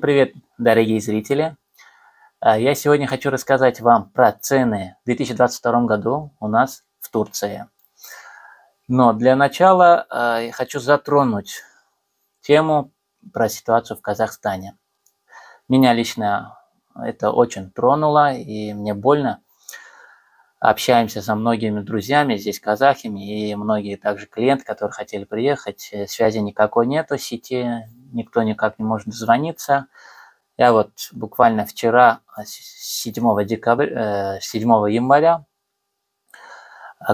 Привет, дорогие зрители! А, я сегодня хочу рассказать вам про цены в 2022 году у нас в Турции. Но для начала а, я хочу затронуть тему про ситуацию в Казахстане. Меня лично это очень тронуло, и мне больно. Общаемся со многими друзьями здесь, казахами, и многие также клиенты, которые хотели приехать. Связи никакой нету, сети никто никак не может дозвониться. Я вот буквально вчера, 7, декабря, 7 января,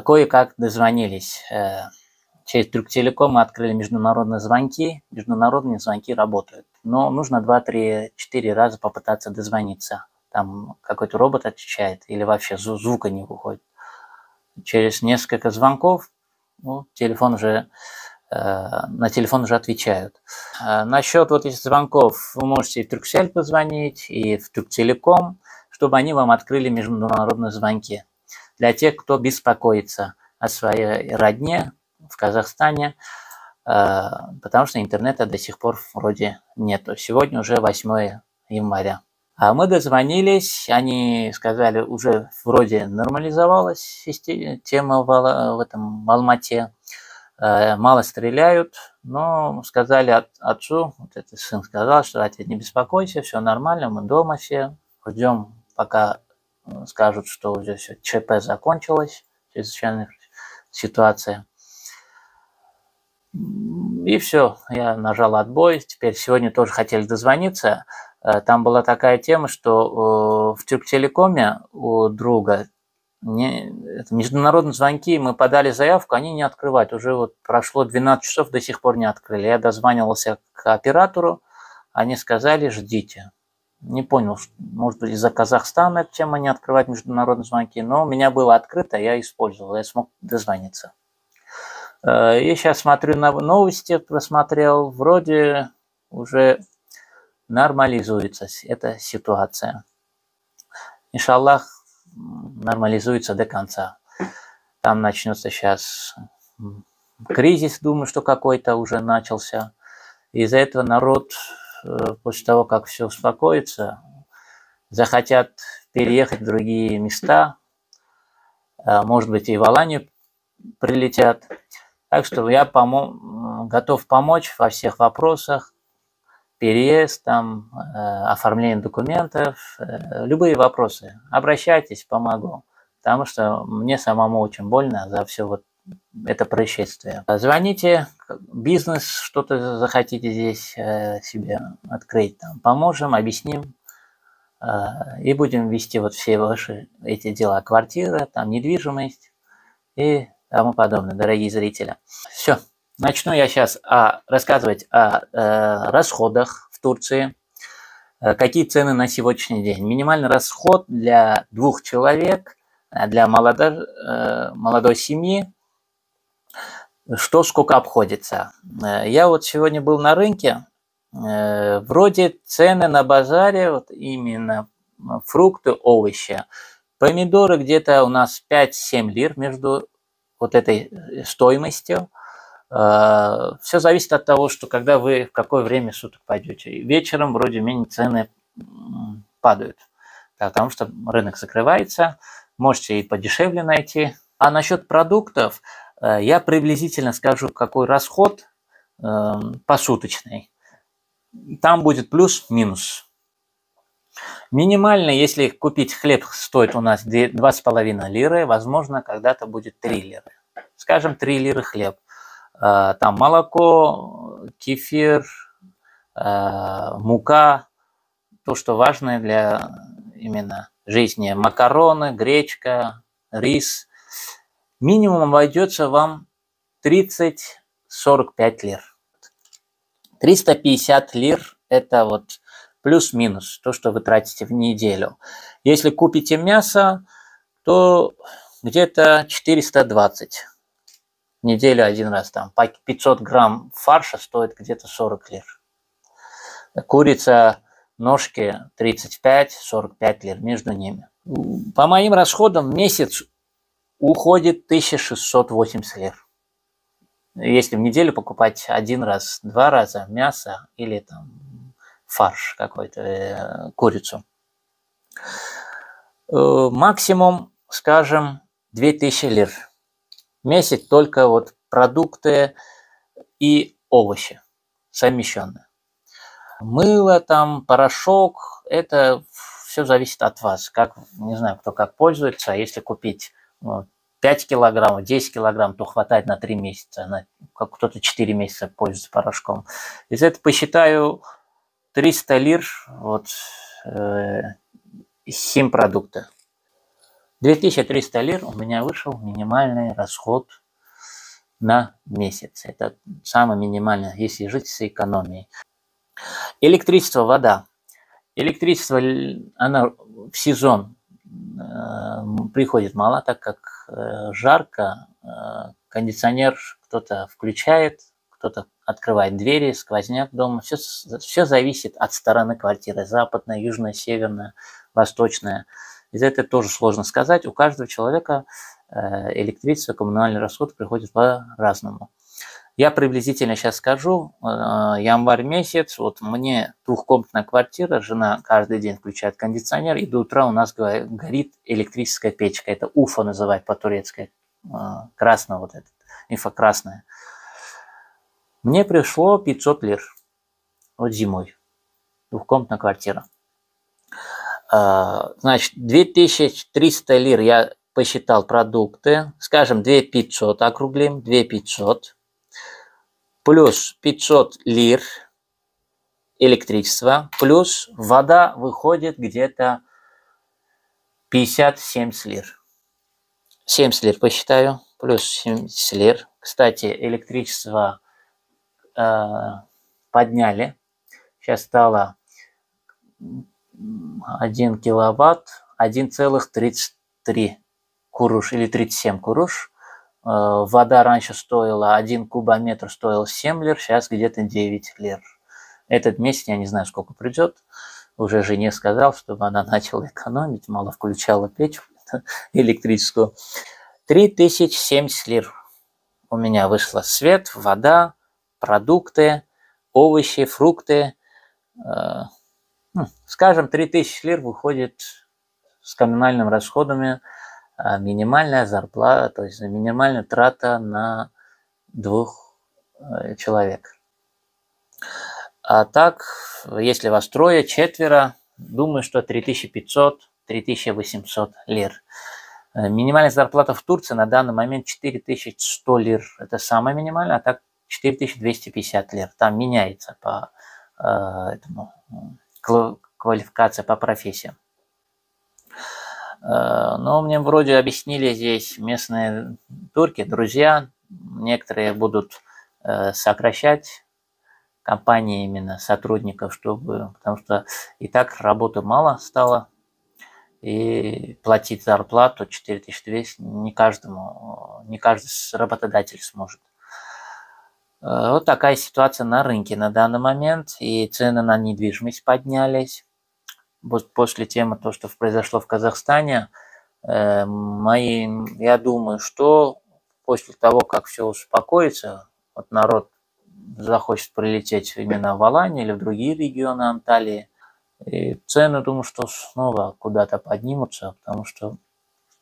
кое-как дозвонились. Э, через Трюктелеком мы открыли международные звонки. Международные звонки работают. Но нужно 2-3-4 раза попытаться дозвониться. Там какой-то робот отвечает или вообще звука не выходит. Через несколько звонков ну, телефон уже Э, на телефон уже отвечают. Э, насчет вот этих звонков вы можете и в Турксель позвонить, и в Турктелеком, чтобы они вам открыли международные звонки. Для тех, кто беспокоится о своей родне в Казахстане, э, потому что интернета до сих пор вроде нету. Сегодня уже 8 января. А мы дозвонились, они сказали, уже вроде нормализовалась тема в, этом Алмате. Э, мало стреляют, но сказали от, отцу, вот этот сын сказал, что отец, не беспокойся, все нормально, мы дома все, ждем, пока э, скажут, что уже все, ЧП закончилось, чрезвычайная ситуация. И все, я нажал отбой. Теперь сегодня тоже хотели дозвониться. Э, там была такая тема, что в Тюрктелекоме у друга не, это международные звонки, мы подали заявку, они не открывают. Уже вот прошло 12 часов, до сих пор не открыли. Я дозванивался к оператору, они сказали, ждите. Не понял, может быть, из-за Казахстана эта тема не открывать международные звонки, но у меня было открыто, я использовал, я смог дозвониться. Э, и сейчас смотрю на новости, просмотрел, вроде уже нормализуется эта ситуация. Иншаллах, нормализуется до конца. Там начнется сейчас кризис, думаю, что какой-то уже начался. Из-за этого народ, э, после того, как все успокоится, захотят переехать в другие места, э, может быть, и в Аланию прилетят. Так что я помо готов помочь во всех вопросах переезд, там, э, оформление документов, э, любые вопросы. Обращайтесь, помогу. Потому что мне самому очень больно за все вот это происшествие. Звоните, бизнес, что-то захотите здесь э, себе открыть, там, поможем, объясним. И будем вести вот все ваши эти дела, квартира, там, недвижимость и тому подобное, дорогие зрители. Все. Начну я сейчас а, рассказывать о э, расходах в Турции. Э, какие цены на сегодняшний день? Минимальный расход для двух человек, э, для молодой, э, молодой семьи, что сколько обходится. Я вот сегодня был на рынке, вроде цены на базаре, вот именно фрукты, овощи. Помидоры где-то у нас 5-7 лир между вот этой стоимостью. А, Все зависит от того, что когда вы в какое время суток пойдете. Вечером вроде менее цены падают, потому что рынок закрывается, можете и подешевле найти. А насчет продуктов, э, я приблизительно скажу, какой расход эм, посуточный. Там будет плюс-минус. Минимально, если купить хлеб стоит у нас 2,5 лиры, возможно, когда-то будет 3 лиры. Скажем, 3 лиры хлеб – там молоко, кефир, э, мука, то, что важно для именно жизни, макароны, гречка, рис. Минимум обойдется вам 30-45 лир. 350 лир – это вот плюс-минус то, что вы тратите в неделю. Если купите мясо, то где-то 420 неделю один раз там. 500 грамм фарша стоит где-то 40 лир. Курица, ножки 35-45 лир между ними. По моим расходам месяц уходит 1680 лир. Если в неделю покупать один раз, два раза мясо или там фарш какой-то, э, курицу. Э, максимум, скажем, 2000 лир. Месяц только вот продукты и овощи совмещенные. Мыло там, порошок, это все зависит от вас. Как, не знаю, кто как пользуется. Если купить вот, 5 килограммов, 10 килограмм, то хватает на 3 месяца. На, как кто-то 4 месяца пользуется порошком. Из этого посчитаю 300 лир, вот, э, химпродукты. 2300 лир у меня вышел минимальный расход на месяц. Это самое минимальное, если жить с экономией. Электричество, вода. Электричество, она в сезон э, приходит мало, так как э, жарко, э, кондиционер кто-то включает, кто-то открывает двери, сквозняк дома. Все, все зависит от стороны квартиры. Западная, южная, северная, восточная. Из этого тоже сложно сказать. У каждого человека э, электричество, коммунальный расход приходит по-разному. Я приблизительно сейчас скажу, э, январь месяц, вот мне двухкомнатная квартира, жена каждый день включает кондиционер, и до утра у нас горит электрическая печка. Это уфа называют по-турецки, э, красная вот эта, инфракрасная. Мне пришло 500 лир, вот зимой, двухкомнатная квартира. А, значит, 2300 лир я посчитал продукты, скажем, 2500 округлим, 2500, плюс 500 лир электричество, плюс вода выходит где-то 50-70 лир. 70 лир посчитаю, плюс 70 лир. Кстати, электричество э, подняли. Сейчас стало 1 киловатт 1,33 куруш или 37 куруш. Э, вода раньше стоила 1 кубометр стоил 7 лир, сейчас где-то 9 лир. Этот месяц я не знаю, сколько придет. Уже жене сказал, чтобы она начала экономить, мало включала печь электрическую. 3070 лир у меня вышло свет, вода, продукты, овощи, фрукты, э, ну, скажем, 3000 лир выходит с коммунальными расходами а минимальная зарплата, то есть минимальная трата на двух э, человек. А так, если вас трое, четверо, думаю, что 3500-3800 лир. Э, минимальная зарплата в Турции на данный момент 4100 лир. Это самая минимальная, а так 4250 лир. Там меняется по э, этому квалификация по профессиям. Э, но мне вроде объяснили здесь местные турки, друзья, некоторые будут э, сокращать компании именно сотрудников, чтобы, потому что и так работы мало стало, и платить зарплату 4200 не каждому, не каждый работодатель сможет. Э, вот такая ситуация на рынке на данный момент, и цены на недвижимость поднялись. После темы, то, что произошло в Казахстане, э, мои, я думаю, что после того, как все успокоится, вот народ захочет прилететь именно в Аланию или в другие регионы Анталии, и цены, думаю, что снова куда-то поднимутся, потому что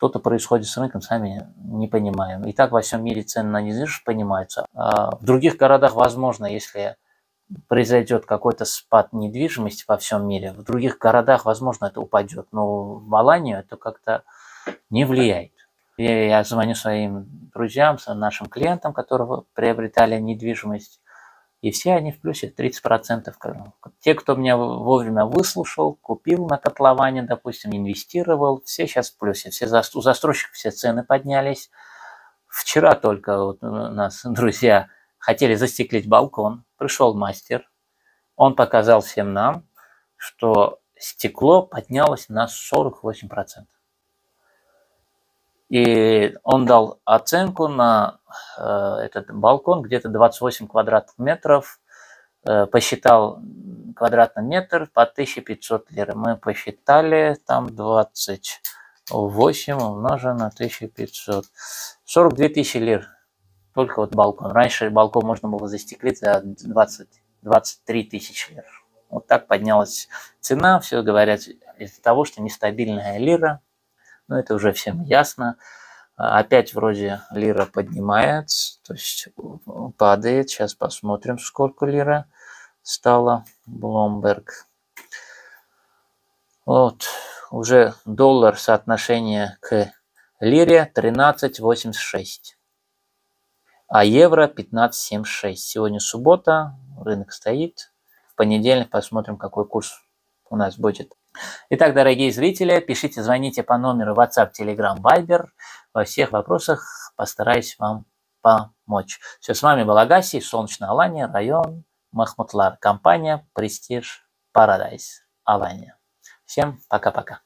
что-то происходит с рынком, сами не понимаем. И так во всем мире цены на недвижимость понимаются. А в других городах, возможно, если произойдет какой-то спад недвижимости по всем мире, в других городах, возможно, это упадет. Но в Аланию это как-то не влияет. Я, звоню своим друзьям, нашим клиентам, которые приобретали недвижимость, и все они в плюсе 30%. Те, кто меня вовремя выслушал, купил на котловане, допустим, инвестировал, все сейчас в плюсе. Все за, у застройщиков все цены поднялись. Вчера только вот у нас друзья хотели застеклить балкон. Пришел мастер. Он показал всем нам, что стекло поднялось на 48%. И он дал оценку на этот балкон где-то 28 квадратных метров, э, посчитал квадратный метр по 1500 лир. Мы посчитали там 28 умножено на 1500. 42 тысячи лир. Только вот балкон. Раньше балкон можно было застеклить за 20, 23 тысячи лир. Вот так поднялась цена. Все говорят из-за того, что нестабильная лира. Но это уже всем ясно. Опять вроде лира поднимается, то есть падает. Сейчас посмотрим, сколько лира стало. Bloomberg. Вот, уже доллар соотношение к лире 13.86, а евро 15.76. Сегодня суббота, рынок стоит. В понедельник посмотрим, какой курс у нас будет. Итак, дорогие зрители, пишите, звоните по номеру WhatsApp, Telegram, Viber. Во всех вопросах постараюсь вам помочь. Все, с вами был Агаси, Солнечная Алания, район Махмутлар, компания Prestige Paradise, Алания. Всем пока-пока.